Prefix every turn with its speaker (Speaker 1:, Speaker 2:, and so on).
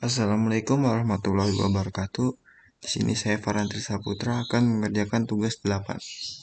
Speaker 1: Assalamualaikum warahmatullahi wabarakatuh. Di sini saya Farhan Saputra akan mengerjakan tugas 8.